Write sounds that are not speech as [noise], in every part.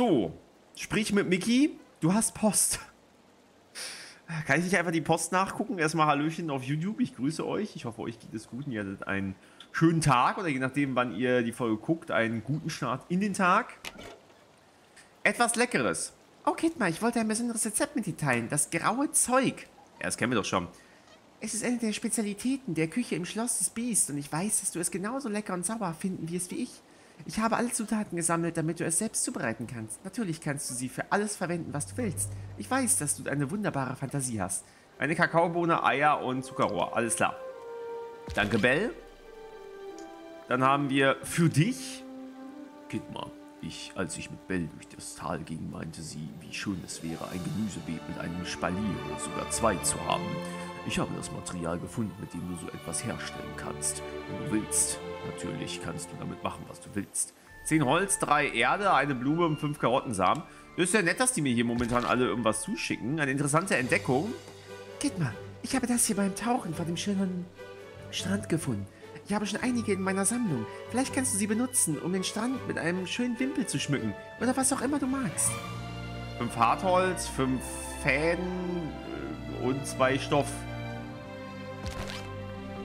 So, sprich mit Mickey. Du hast Post. [laughs] Kann ich nicht einfach die Post nachgucken? Erstmal Hallöchen auf YouTube. Ich grüße euch. Ich hoffe, euch geht es gut und ihr hattet einen schönen Tag oder je nachdem, wann ihr die Folge guckt, einen guten Start in den Tag. Etwas Leckeres. Oh, Kidma, ich wollte ein besonderes Rezept mit dir teilen. Das graue Zeug. Ja, das kennen wir doch schon. Es ist eine der Spezialitäten der Küche im Schloss des Biest und ich weiß, dass du es genauso lecker und sauer finden wirst wie ich. Ich habe alle Zutaten gesammelt, damit du es selbst zubereiten kannst. Natürlich kannst du sie für alles verwenden, was du willst. Ich weiß, dass du eine wunderbare Fantasie hast. Eine Kakaobohne, Eier und Zuckerrohr. Alles klar. Danke, Bell. Dann haben wir für dich... Kidma, ich, als ich mit Bell durch das Tal ging, meinte sie, wie schön es wäre, ein Gemüsebeet mit einem Spalier oder sogar zwei zu haben. Ich habe das Material gefunden, mit dem du so etwas herstellen kannst. Wenn du willst. Natürlich kannst du damit machen, was du willst. Zehn Holz, drei Erde, eine Blume und fünf Karottensamen. Das ist ja nett, dass die mir hier momentan alle irgendwas zuschicken. Eine interessante Entdeckung. Kidma, ich habe das hier beim Tauchen vor dem schönen Strand gefunden. Ich habe schon einige in meiner Sammlung. Vielleicht kannst du sie benutzen, um den Strand mit einem schönen Wimpel zu schmücken. Oder was auch immer du magst. Fünf Hartholz, fünf Fäden äh, und zwei Stoff.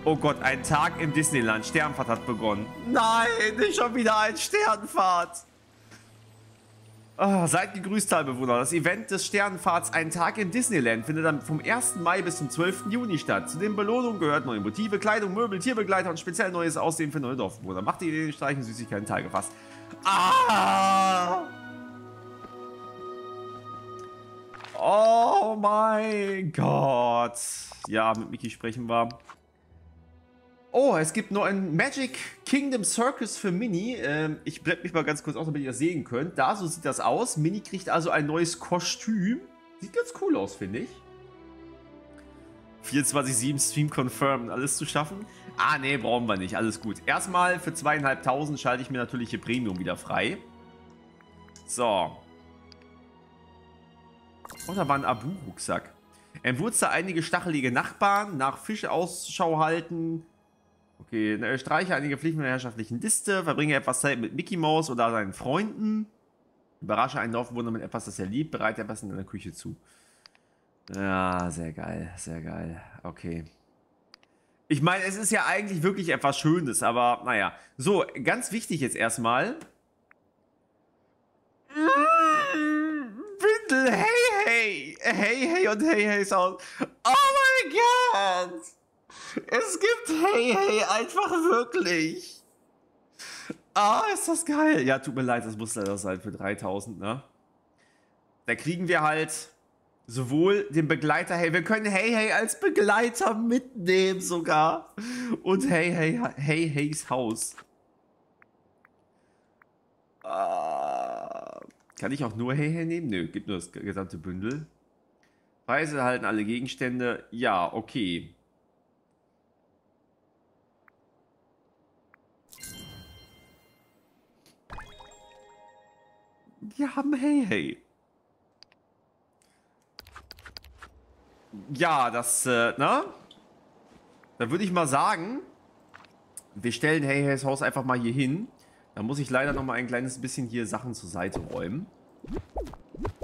Oh Gott, ein Tag im Disneyland. Sternfahrt hat begonnen. Nein, nicht schon wieder ein Sternfahrt. Oh, seid gegrüßt, Talbewohner. Das Event des Sternenfahrts Ein Tag in Disneyland findet dann vom 1. Mai bis zum 12. Juni statt. Zu den Belohnungen gehört neue Motive, Kleidung, Möbel, Tierbegleiter und speziell neues Aussehen für neue Dorfbewohner. Macht ihr den Streichen Süßigkeiten teilgefasst. Ah! Oh mein Gott. Ja, mit Mickey sprechen wir. Oh, es gibt noch ein Magic Kingdom Circus für Mini. Ähm, ich blende mich mal ganz kurz aus, damit ihr das sehen könnt. Da, so sieht das aus. Mini kriegt also ein neues Kostüm. Sieht ganz cool aus, finde ich. 24-7 Stream confirmed, alles zu schaffen? Ah, nee, brauchen wir nicht. Alles gut. Erstmal für zweieinhalbtausend schalte ich mir natürlich hier Premium wieder frei. So. Oh, da war ein Abu-Rucksack. Entwurzelte einige stachelige Nachbarn, nach Fisch Ausschau halten, Okay, streiche einige Pflichten der herrschaftlichen Liste, verbringe etwas Zeit mit Mickey Mouse oder seinen Freunden, überrasche einen Dorfbewohner mit etwas, das er liebt, bereite etwas in deiner Küche zu. Ja, sehr geil, sehr geil. Okay. Ich meine, es ist ja eigentlich wirklich etwas Schönes, aber naja. So, ganz wichtig jetzt erstmal. Windel, hey, hey, hey, hey und hey, hey Sound. Oh mein Gott! Es gibt Hey Hey einfach wirklich. Ah, ist das geil. Ja, tut mir leid, das muss leider sein für 3000, ne? Da kriegen wir halt sowohl den Begleiter Hey, wir können Hey Hey als Begleiter mitnehmen sogar. Und Hey Hey, Hey Heys Haus. Ah, kann ich auch nur Hey Hey nehmen? Nö, gibt nur das gesamte Bündel. Preise erhalten alle Gegenstände. Ja, okay. Wir haben Hey Hey. Ja, das, äh, ne? Da würde ich mal sagen, wir stellen Hey Heys Haus einfach mal hier hin. Da muss ich leider noch mal ein kleines bisschen hier Sachen zur Seite räumen.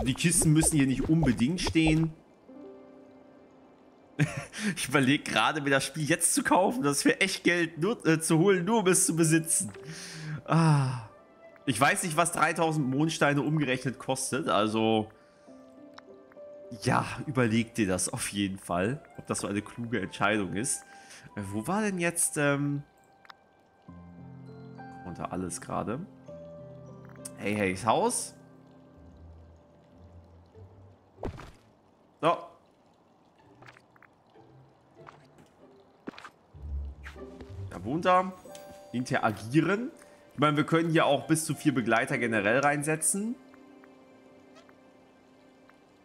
Die Kisten müssen hier nicht unbedingt stehen. [laughs] ich überlege gerade, mir das Spiel jetzt zu kaufen, das für echt Geld nur, äh, zu holen, nur um es zu besitzen. Ah. Ich weiß nicht, was 3000 Mondsteine umgerechnet kostet, also... Ja, überleg dir das auf jeden Fall, ob das so eine kluge Entscheidung ist. Äh, wo war denn jetzt, ähm... Unter alles gerade. Hey, hey's Haus. So. Da wohnt er. Interagieren. Ich meine, wir können hier auch bis zu vier Begleiter generell reinsetzen.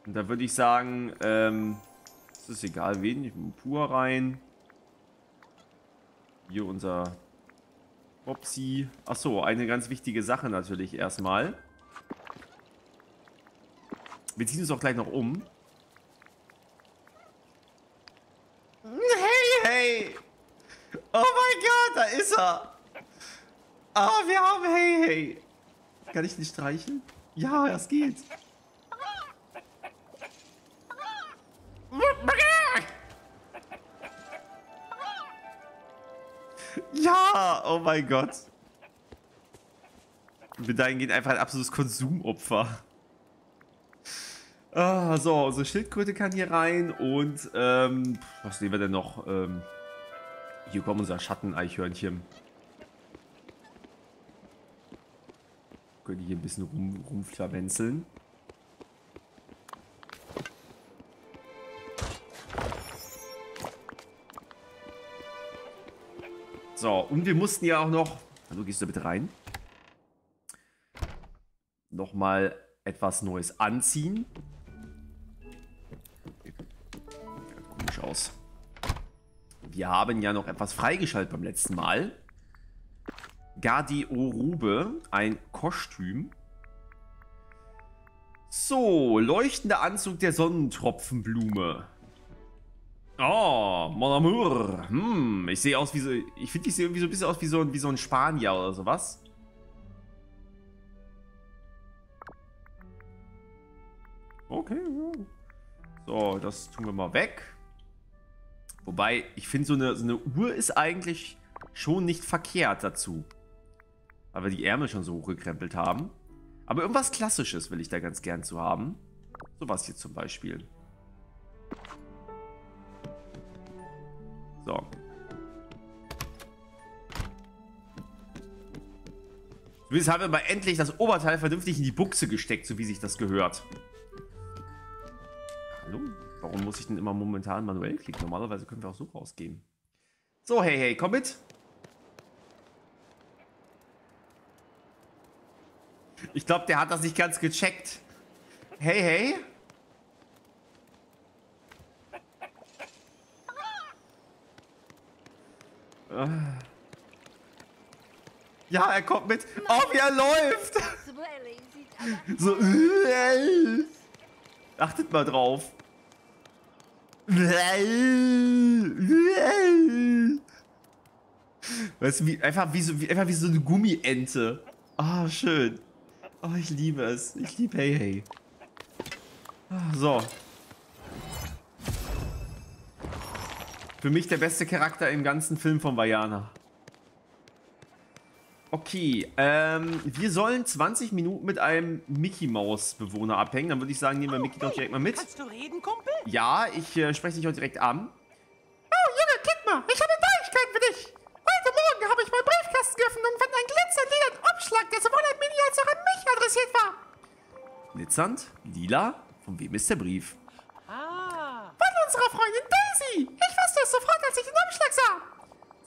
Und da würde ich sagen, ähm, es ist egal wen, ich pur rein. Hier unser Popsi. Achso, eine ganz wichtige Sache natürlich erstmal. Wir ziehen uns auch gleich noch um. Hey, hey! Oh mein Gott, da ist er! Ah, wir haben Hey Hey. Kann ich nicht streichen? Ja, es geht. Ja, oh mein Gott. Mit dahingehend einfach ein absolutes Konsumopfer. Ah, so, unsere Schildkröte kann hier rein und, ähm, was nehmen wir denn noch? Ähm, hier kommt unser Schatteneichhörnchen. Können hier ein bisschen rum, rumflawenzeln. So, und wir mussten ja auch noch... Hallo, gehst du bitte rein? Nochmal etwas Neues anziehen. Ja, komisch aus. Wir haben ja noch etwas freigeschaltet beim letzten Mal. Gardiorube, ein Kostüm. So, leuchtender Anzug der Sonnentropfenblume. Oh, mon amour. Hm, ich sehe aus wie so. Ich finde, ich sehe irgendwie so ein bisschen aus wie so, wie so ein Spanier oder sowas. Okay. So, das tun wir mal weg. Wobei, ich finde, so eine, so eine Uhr ist eigentlich schon nicht verkehrt dazu. Weil wir die Ärmel schon so hochgekrempelt haben. Aber irgendwas Klassisches will ich da ganz gern zu haben. So was hier zum Beispiel. So. Zumindest haben wir mal endlich das Oberteil vernünftig in die Buchse gesteckt, so wie sich das gehört. Hallo? Warum muss ich denn immer momentan manuell klicken? Normalerweise können wir auch so rausgehen. So, hey, hey, komm mit. Ich glaube, der hat das nicht ganz gecheckt. Hey, hey. Ja, er kommt mit. Oh, wie er läuft. So. [laughs] [laughs] Achtet mal drauf. [laughs] Weißt du, wie, einfach, wie so, wie, einfach wie so eine Gummiente. Ah, oh, schön. Oh, ich liebe es. Ich liebe Hey Hey. So. Für mich der beste Charakter im ganzen Film von Vajana. Okay, ähm, wir sollen 20 Minuten mit einem Mickey Maus Bewohner abhängen. Dann würde ich sagen, nehmen wir Mickey doch direkt mal mit. Kannst du reden, Kumpel? Ja, ich äh, spreche dich auch direkt an. Oh, Junge, guck mal, ich habe Neuigkeiten für dich. Heute Morgen habe ich meinen Briefkasten geöffnet und fand einen glitzernden Umschlag, der sowohl an Minnie als auch adressiert war. Glitzernd? Lila? Von wem ist der Brief? Ah. Von unserer Freundin Daisy. Ich wusste es sofort, als ich den Umschlag sah.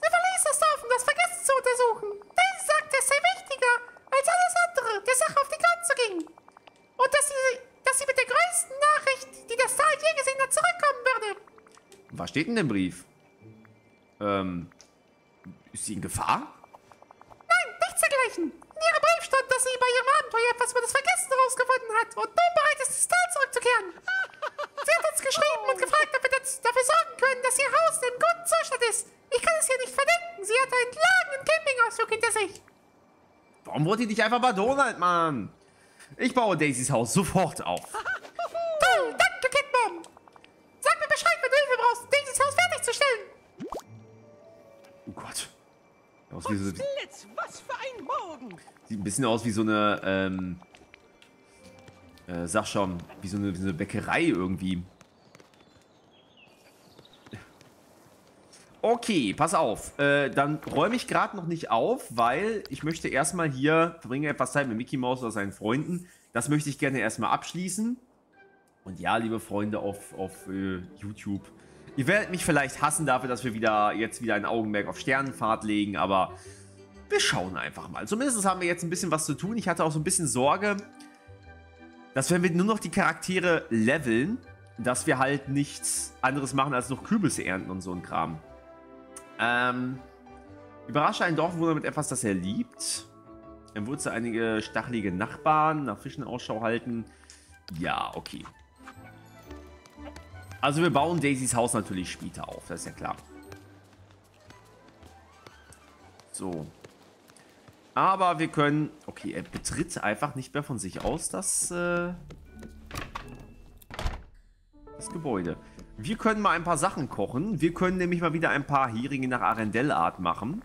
Sie verließ das Dorf, um das Vergessen zu untersuchen. Daisy sagte, es sei wichtiger, als alles andere, der Sache auf die Grund zu gehen. Und dass sie, dass sie mit der größten Nachricht, die das Tal je gesehen hat, zurückkommen würde. Was steht in dem Brief? Ähm, ist sie in Gefahr? Nein, nichts dergleichen. In ihrem Brief stand, dass sie bei ihrem Abenteuer etwas über das Vergessen herausgefunden hat und nun bereit ist, ins Tal zurückzukehren. [laughs] Sie hat uns geschrieben und gefragt, ob wir das, dafür sorgen können, dass ihr Haus in gutem Zustand ist. Ich kann es ihr nicht verdenken. Sie hat einen langen Campingausflug hinter sich. Warum wurde die nicht einfach bei Donald, Mann? Ich baue Daisys Haus sofort auf. [laughs] Toll, danke, Kidmom. Sag mir Bescheid, wenn du Hilfe brauchst, Daisys Haus fertigzustellen. Oh Gott. Aus wie so, sieht ein bisschen aus wie so eine, ähm, äh, sag schon, wie so eine, wie so eine Bäckerei irgendwie. Okay, pass auf. Äh, dann räume ich gerade noch nicht auf, weil ich möchte erstmal hier, verbringe etwas Zeit mit Mickey Mouse oder seinen Freunden. Das möchte ich gerne erstmal abschließen. Und ja, liebe Freunde auf, auf äh, YouTube, ihr werdet mich vielleicht hassen dafür, dass wir wieder jetzt wieder ein Augenmerk auf Sternenfahrt legen, aber wir schauen einfach mal. Zumindest haben wir jetzt ein bisschen was zu tun. Ich hatte auch so ein bisschen Sorge, dass wenn wir nur noch die Charaktere leveln, dass wir halt nichts anderes machen, als noch Kürbisse ernten und so ein Kram. Ähm, überrasche einen Dorfbewohner mit etwas, das er liebt. Entwurze einige stachelige Nachbarn, nach Fischen Ausschau halten. Ja, okay. Also wir bauen Daisys Haus natürlich später auf, das ist ja klar. So. Aber wir können... Okay, er betritt einfach nicht mehr von sich aus das, äh, das Gebäude. Wir können mal ein paar Sachen kochen. Wir können nämlich mal wieder ein paar Heringe nach Arendelle-Art machen.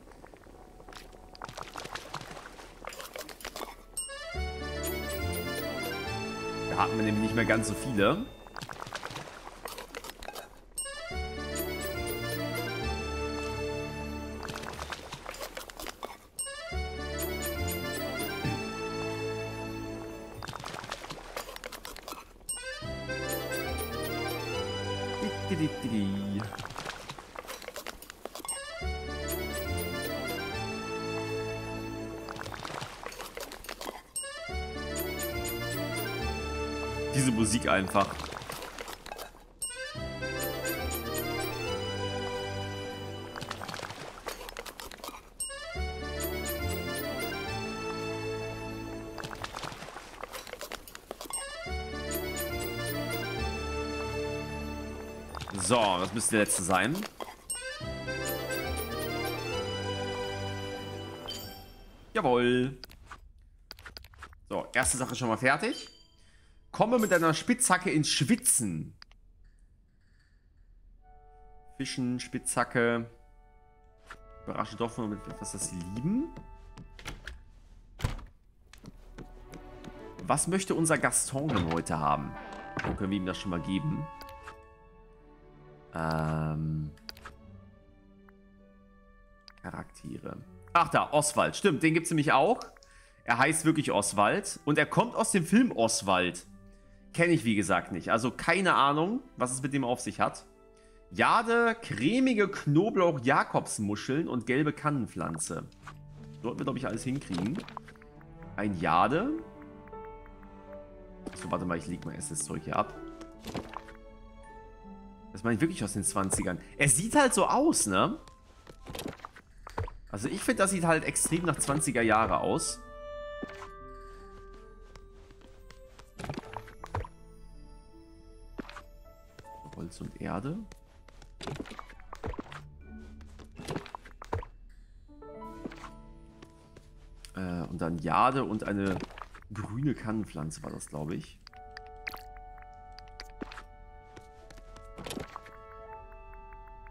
Da hatten wir nämlich nicht mehr ganz so viele. Einfach. So, das müsste der letzte sein. Jawohl. So, erste Sache schon mal fertig. Komme mit deiner Spitzhacke ins Schwitzen. Fischen, Spitzhacke. Überrasche doch mal mit etwas, das sie lieben. Was möchte unser Gaston denn heute haben? Dann können wir ihm das schon mal geben. Ähm. Charaktere. Ach da, Oswald. Stimmt, den gibt es nämlich auch. Er heißt wirklich Oswald. Und er kommt aus dem Film Oswald. Kenne ich, wie gesagt, nicht. Also keine Ahnung, was es mit dem auf sich hat. Jade, cremige Knoblauch-Jakobsmuscheln und gelbe Kannenpflanze. Sollten wir, glaube ich, alles hinkriegen. Ein Jade. So, warte mal, ich erst das Zeug hier ab. Das meine ich wirklich aus den 20ern. Er sieht halt so aus, ne? Also ich finde, das sieht halt extrem nach 20er Jahre aus. Holz und Erde. Äh, und dann Jade und eine grüne Kannenpflanze war das, glaube ich.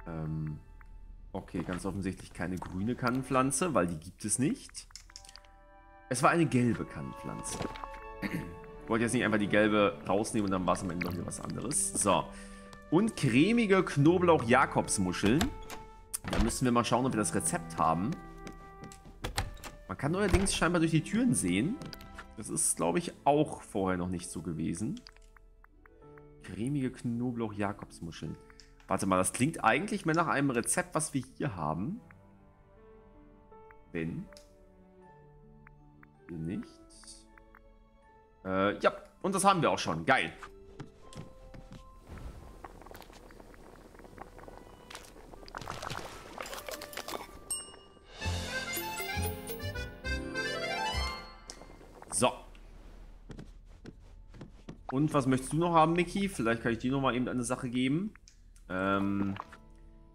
Ähm, okay, ganz offensichtlich keine grüne Kannenpflanze, weil die gibt es nicht. Es war eine gelbe Kannenpflanze. [clears throat] Ich wollte jetzt nicht einfach die gelbe rausnehmen und dann war es am Ende noch was anderes. So. Und cremige Knoblauch-Jakobsmuscheln. Da müssen wir mal schauen, ob wir das Rezept haben. Man kann allerdings scheinbar durch die Türen sehen. Das ist, glaube ich, auch vorher noch nicht so gewesen. Cremige Knoblauch-Jakobsmuscheln. Warte mal, das klingt eigentlich mehr nach einem Rezept, was wir hier haben. Wenn. Hier nicht. Äh, ja, und das haben wir auch schon. Geil. Und was möchtest du noch haben, Mickey? Vielleicht kann ich dir noch mal eben eine Sache geben. Ähm,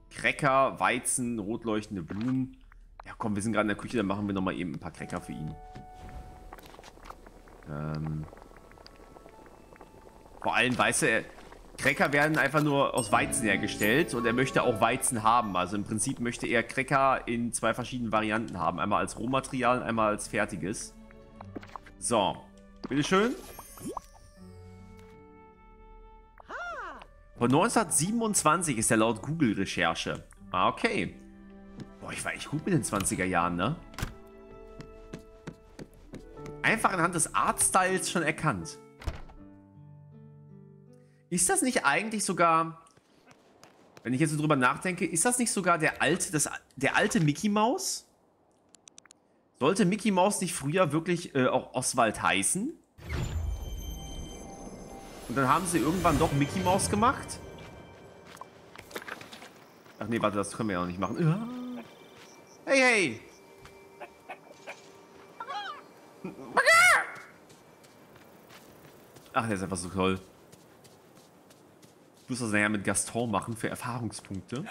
Cracker, Weizen, rot leuchtende Blumen. Ja, komm, wir sind gerade in der Küche, dann machen wir noch mal eben ein paar Cracker für ihn. Ähm, vor allem, weißt du, Cracker werden einfach nur aus Weizen hergestellt und er möchte auch Weizen haben. Also im Prinzip möchte er Cracker in zwei verschiedenen Varianten haben. Einmal als Rohmaterial und einmal als fertiges. So, bitteschön. Von 1927 ist er laut Google-Recherche. Ah, okay. Boah, ich war echt gut mit den 20er Jahren, ne? Einfach anhand des Artstyles schon erkannt. Ist das nicht eigentlich sogar, wenn ich jetzt so drüber nachdenke, ist das nicht sogar der alte, das, der alte Mickey Mouse? Sollte Mickey Mouse nicht früher wirklich äh, auch Oswald heißen? Und dann haben sie irgendwann doch Mickey Mouse gemacht? Ach nee, warte, das können wir ja auch nicht machen. Hey, hey! Ach, der ist einfach so toll. Ich muss das nachher mit Gaston machen für Erfahrungspunkte.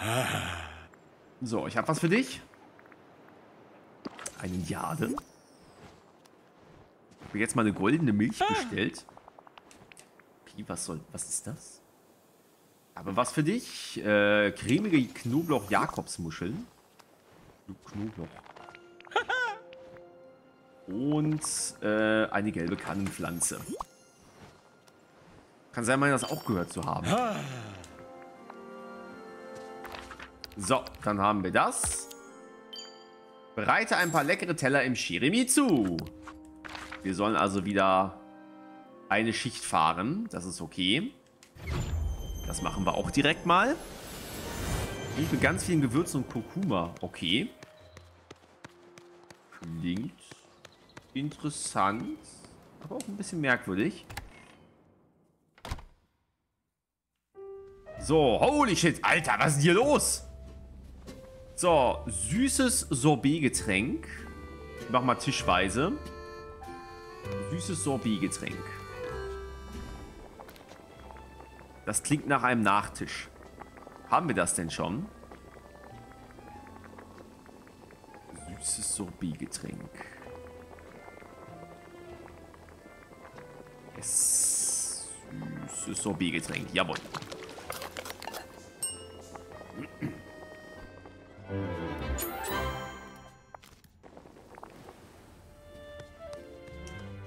So, ich habe was für dich. Einen Jade. Hab mir jetzt mal eine goldene Milch bestellt. Okay, was soll. Was ist das? Aber was für dich? Äh, cremige Knoblauch-Jakobsmuscheln. Knoblauch. [laughs] Und äh, eine gelbe Kannenpflanze. Kann sein, man das auch gehört zu haben. So, dann haben wir das. Bereite ein paar leckere Teller im Shirimitsu. Wir sollen also wieder eine Schicht fahren. Das ist okay. Das machen wir auch direkt mal. Ich mit ganz vielen Gewürzen und Kurkuma. Okay. Klingt interessant. Aber auch ein bisschen merkwürdig. So, holy shit. Alter, was ist hier los? So, süßes Sorbetgetränk. Ich mach mal tischweise. Süßes Sorbetgetränk. Das klingt nach einem Nachtisch. Haben wir das denn schon? Süßes Sorbetgetränk. Es süßes Sorbetgetränk. Jawohl.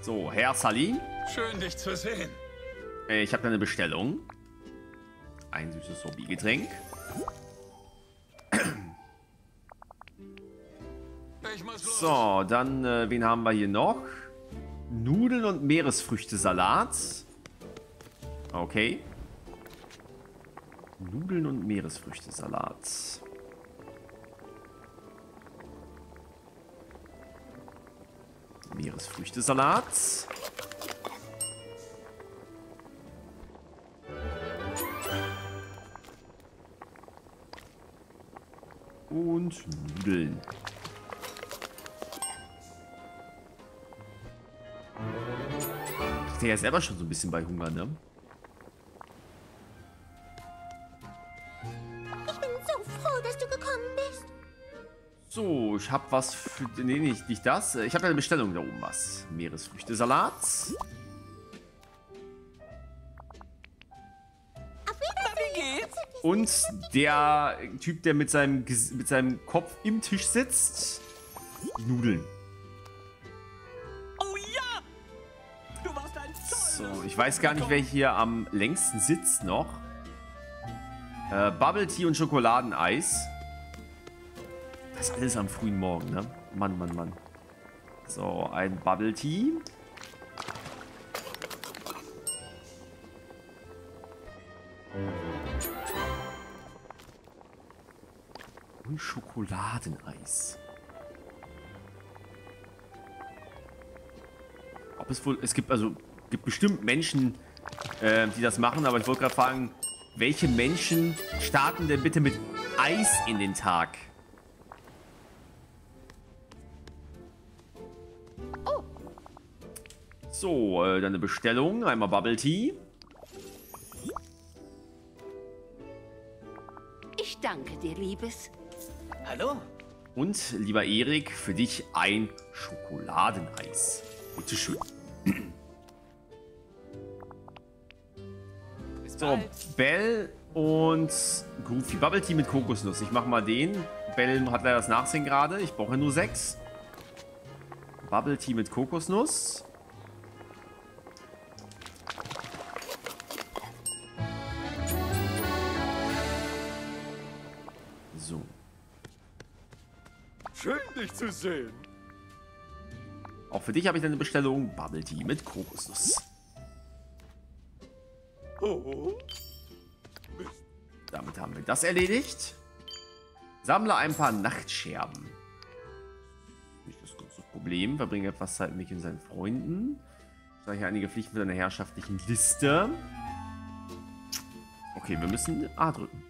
So, Herr Sally. Schön, dich zu sehen. Äh, Ich habe eine Bestellung. Ein süßes los. So, dann, äh, wen haben wir hier noch? Nudeln und Meeresfrüchtesalat. Okay. Nudeln und Meeresfrüchtesalat. Meeresfrüchtesalat. Und Nudeln. Der ist selber schon so ein bisschen bei Hunger, ne? Ich bin so froh, dass du gekommen bist. So, ich habe was für... Nee, nicht, nicht das. Ich habe eine Bestellung da oben was. Meeresfrüchtesalat. Und der Typ, der mit seinem, mit seinem Kopf im Tisch sitzt. Die Nudeln. Oh ja! Du warst ein So, toller ich weiß gar nicht, wer hier am längsten sitzt noch. Äh, Bubble Tea und Schokoladeneis. Das ist alles am frühen Morgen, ne? Mann, Mann, Mann. So, ein Bubble Tea. Und Schokoladeneis. Ob es wohl, es gibt also, gibt bestimmt Menschen, äh, die das machen, aber ich wollte gerade fragen, welche Menschen starten denn bitte mit Eis in den Tag? So, äh, dann eine Bestellung, einmal Bubble Tea. Ich danke dir, Liebes. Hallo? Und, lieber Erik, für dich ein Schokoladeneis. Bitte schön. So. Bell und Goofy. Bubble Tea mit Kokosnuss. Ich mach mal den. Bell hat leider das Nachsehen gerade. Ich brauche nur sechs. Bubble Tea mit Kokosnuss. Dich zu sehen. Auch für dich habe ich eine Bestellung. Bubble Tea mit Kokosnuss. Oh, Damit haben wir das erledigt. Sammle ein paar Nachtscherben. Nicht das große Problem. Verbringe etwas Zeit mit Mickey und seinen Freunden. Hier einige Pflichten für deine herrschaftlichen Liste. Okay, wir müssen A drücken.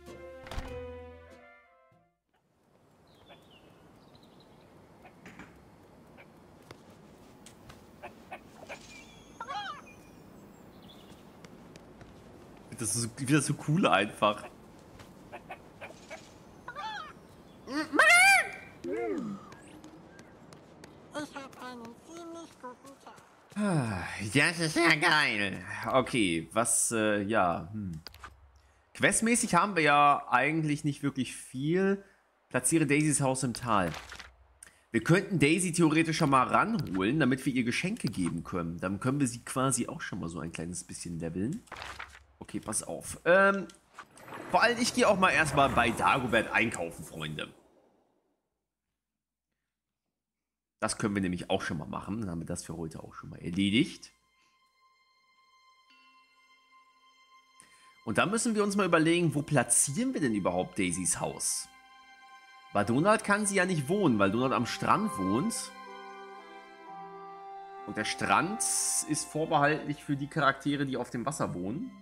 Das ist wieder so cool einfach. Tag. Das ist ja geil. Okay, was, äh, ja. Hm. Questmäßig haben wir ja eigentlich nicht wirklich viel. Platziere Daisys Haus im Tal. Wir könnten Daisy theoretisch schon mal ranholen, damit wir ihr Geschenke geben können. Dann können wir sie quasi auch schon mal so ein kleines bisschen leveln. Okay, pass auf. Ähm, vor allem, ich gehe auch mal erstmal bei Dagobert einkaufen, Freunde. Das können wir nämlich auch schon mal machen. Dann haben wir das für heute auch schon mal erledigt. Und dann müssen wir uns mal überlegen, wo platzieren wir denn überhaupt Daisys Haus? Bei Donald kann sie ja nicht wohnen, weil Donald am Strand wohnt. Und der Strand ist vorbehaltlich für die Charaktere, die auf dem Wasser wohnen.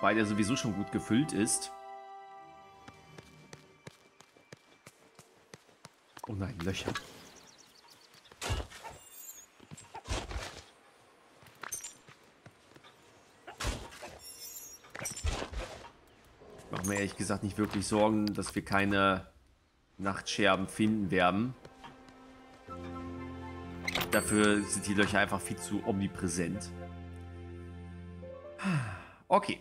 Weil der sowieso schon gut gefüllt ist. Oh nein, Löcher. Ich mache mir ehrlich gesagt nicht wirklich Sorgen, dass wir keine Nachtscherben finden werden. Dafür sind die Löcher einfach viel zu omnipräsent. [sighs] Okay.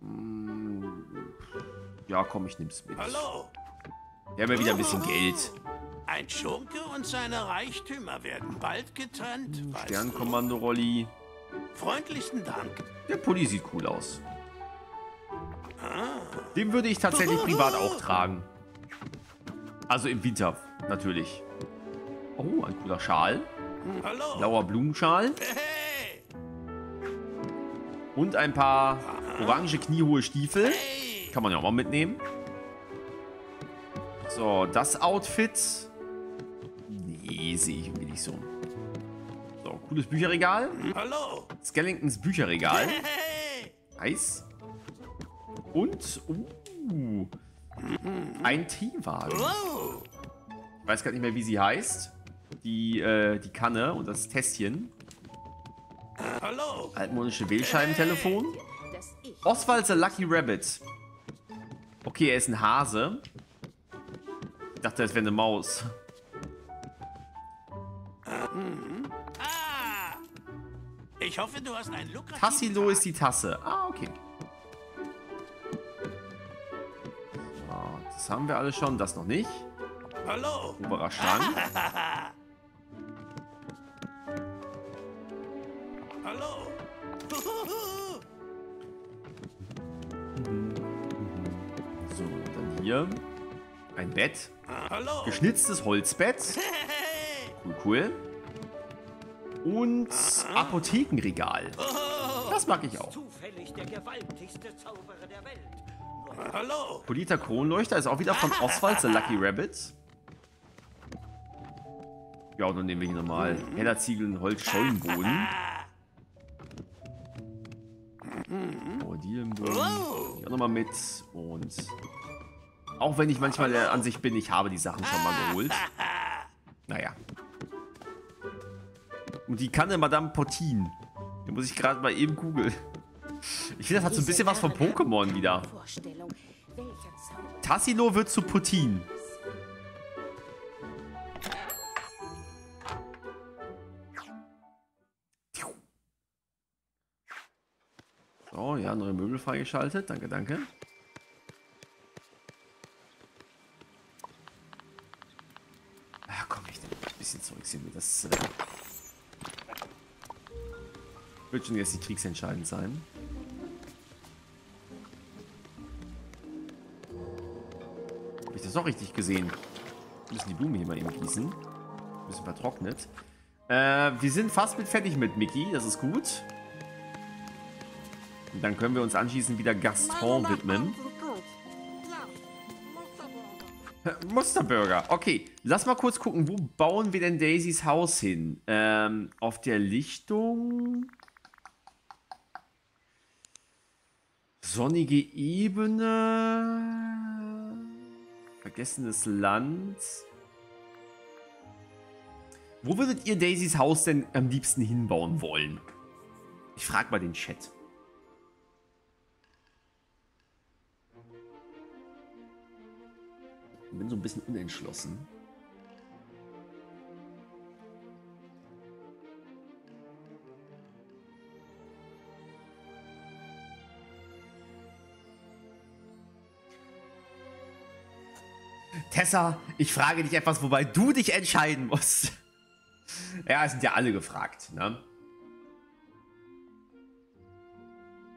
Hm, Ja, komm, ich nehm's mit. Hallo. Wir haben ja wieder ein bisschen Geld. Ein Schurke und seine Reichtümer werden bald getrennt. Sternkommando Rolli. Freundlichsten Dank. Der Pulli sieht cool aus. Den würde ich tatsächlich privat auch tragen. Also im Winter, natürlich. Oh, ein cooler Schal. Hallo. Blauer Blumenschal. Hey. Und ein paar orange kniehohe Stiefel. Kann man ja auch mal mitnehmen. So, das Outfit. Nee, sehe ich irgendwie nicht so. So, cooles Bücherregal. Hallo. Skellingtons Bücherregal. [laughs] Hey. Nice. Und, uh, ein Teewagen. Ich weiß gar nicht mehr, wie sie heißt. Die, äh, die Kanne und das Tässchen. Hallo. Altmodische Wählscheibentelefon. Oswald the Lucky Rabbit. Okay, er ist ein Hase. Ich dachte, es wäre eine Maus. Ah. Ich hoffe, du hast ein lukratives Tassilo ist die Tasse. Ah, okay. So, das haben wir alles schon. Das noch nicht. Hallo. Oberer Schrank. [laughs] hier. Ein Bett. Hallo. Geschnitztes Holzbett. [laughs] Cool, cool. Und Apothekenregal. Das mag ich auch. Hallo. Politer Kronleuchter ist auch wieder von [laughs] Oswald the Lucky Rabbit. Ja, und dann nehmen wir hier nochmal heller Ziegeln, Holz, Schollenboden. Oh, [laughs] Dielenboden. Hier auch nochmal mit. Und auch wenn ich manchmal der Ansicht bin, ich habe die Sachen schon mal geholt. Naja. Und die Kanne Madame Potin. Da muss ich gerade mal eben googeln. Ich finde, das hat so ein bisschen was von Pokémon wieder. Tassilo wird zu Putin. So, ja, neue Möbel freigeschaltet. Danke, danke. Ah, komm, ich nehme ein bisschen Zeug hier mit. Das äh, wird schon jetzt nicht kriegsentscheidend sein. Habe ich das noch richtig gesehen? Wir müssen die Blume hier mal eben gießen. Ein bisschen vertrocknet. Äh, wir sind fast mit fertig mit Mickey. Das ist gut. Und dann können wir uns anschließend wieder Gaston widmen. [laughs] Musterburger. Okay, lass mal kurz gucken, wo bauen wir denn Daisys Haus hin? Ähm, auf der Lichtung. Sonnige Ebene. Vergessenes Land. Wo würdet ihr Daisys Haus denn am liebsten hinbauen wollen? Ich frage mal den Chat. Ich bin so ein bisschen unentschlossen. Tessa, ich frage dich etwas, wobei du dich entscheiden musst. ja, es sind ja alle gefragt, ne?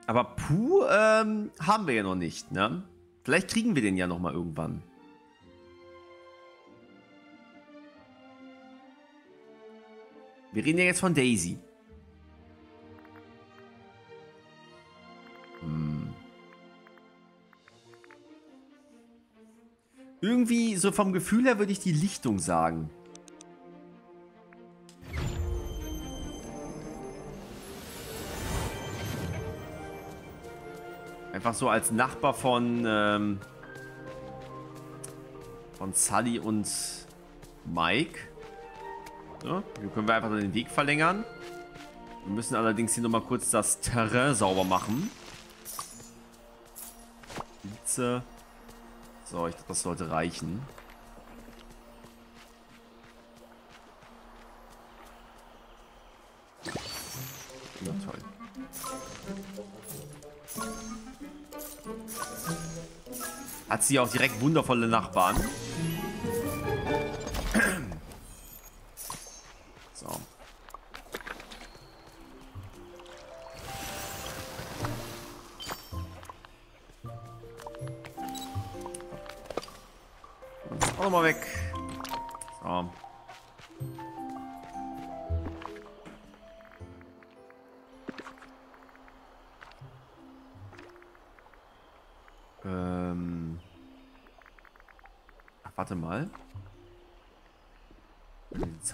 Aber Puh ähm, haben wir ja noch nicht, ne? Vielleicht kriegen wir den ja nochmal irgendwann. Wir reden ja jetzt von Daisy. Hm. Irgendwie, so vom Gefühl her, würde ich die Lichtung sagen. Einfach so als Nachbar von, ähm, von Sully und Mike. Ja, hier können wir einfach den Weg verlängern. Wir müssen allerdings hier nochmal kurz das Terrain sauber machen. Spitze. So, ich glaube, das sollte reichen. Na toll. Hat sie auch direkt wundervolle Nachbarn. So. Das auch nochmal weg. So. Ähm. Ach, warte mal.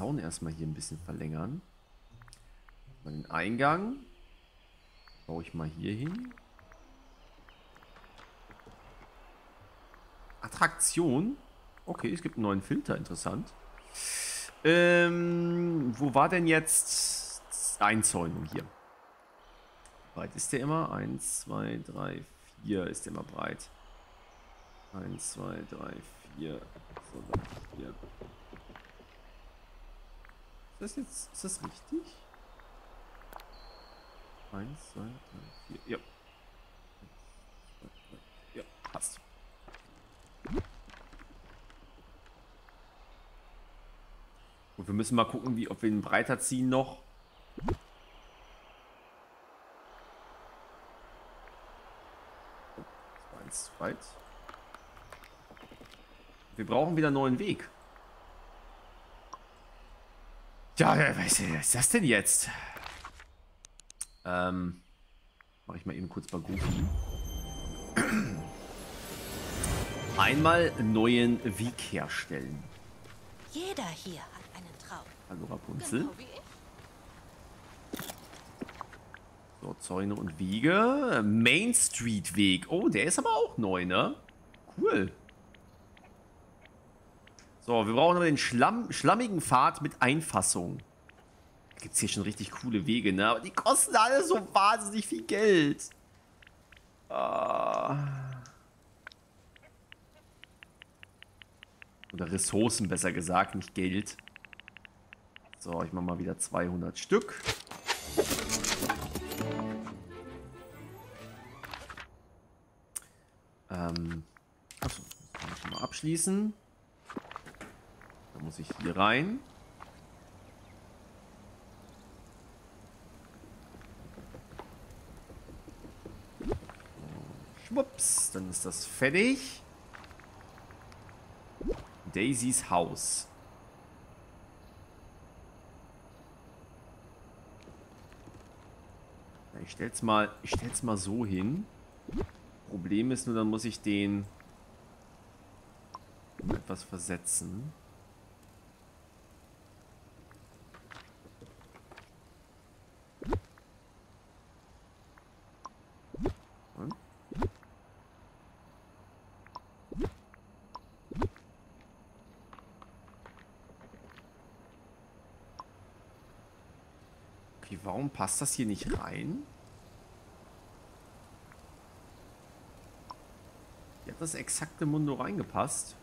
Zaun erstmal hier ein bisschen verlängern. Mal den Eingang. Baue ich mal hier hin. Attraktion. Okay, es gibt einen neuen Filter, interessant. Ähm, wo war denn jetzt Einzäunung hier? Breit ist der immer? 1, 2, 3, 4 ist der immer breit. 1, 2, 3, 4. So, dann 4 das jetzt, ist das richtig? 1, 2, 3, 4. Ja. 1, 2, 3, Ja, passt. Und wir müssen mal gucken, wie, ob wir ihn breiter ziehen noch. Oh, eins zu weit. Wir brauchen wieder einen neuen Weg. Ja, was ist das denn jetzt? Ähm, mache ich mal eben kurz bei Goofy. Einmal neuen Weg herstellen. Jeder hier hat einen Traum. Hallo Rapunzel. Genau. So, Zäune und Wege. Main Street Weg. Oh, der ist aber auch neu, ne? Cool. So, wir brauchen aber den Schlamm, schlammigen Pfad mit Einfassung. Gibt es hier schon richtig coole Wege, ne? Aber die kosten alle so wahnsinnig viel Geld. Ah. Oder Ressourcen, besser gesagt, nicht Geld. So, ich mache mal wieder 200 Stück. Ähm, achso, kann ich mal abschließen. Da muss ich hier rein. Schwupps, dann ist das fertig. Daisys Haus. Ich stell's mal, ich stell's mal so hin. Problem ist nur, dann muss ich den etwas versetzen. Warum passt das hier nicht rein? Hier hat das exakte Mundo reingepasst.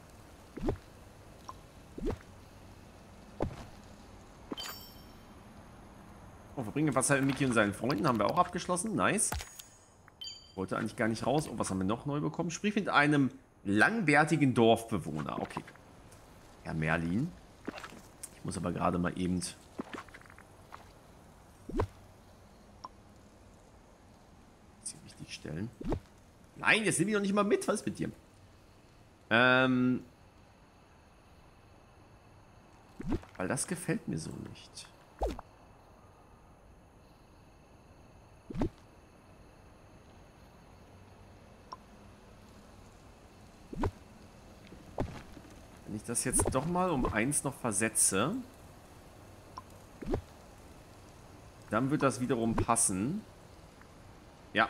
Oh, verbringen Wasser mit Mickey und seinen Freunden haben wir auch abgeschlossen. Nice. Wollte eigentlich gar nicht raus. Oh, was haben wir noch neu bekommen? Sprich mit einem Langbärtigen Dorfbewohner. Okay. Herr Merlin. Ich muss aber gerade mal eben... Das hier richtig stellen. Nein, jetzt nehme ich noch nicht mal mit. Was ist mit dir? Ähm... Weil das gefällt mir so nicht. Wenn ich das jetzt doch mal um eins noch versetze, dann wird das wiederum passen. Ja.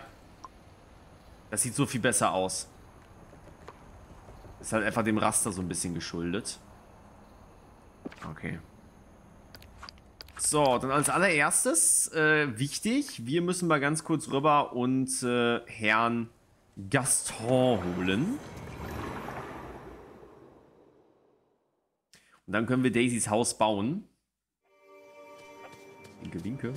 Das sieht so viel besser aus. Ist halt einfach dem Raster so ein bisschen geschuldet. Okay. So, dann als allererstes, äh, wichtig, wir müssen mal ganz kurz rüber und äh, Herrn Gaston holen. Und dann können wir Daisys Haus bauen. Winke, winke.